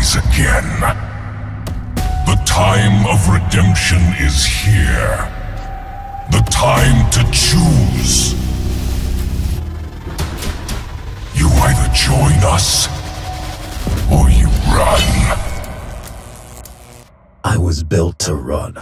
rise again. The time of redemption is here. The time to choose. You either join us, or you run. I was built to run.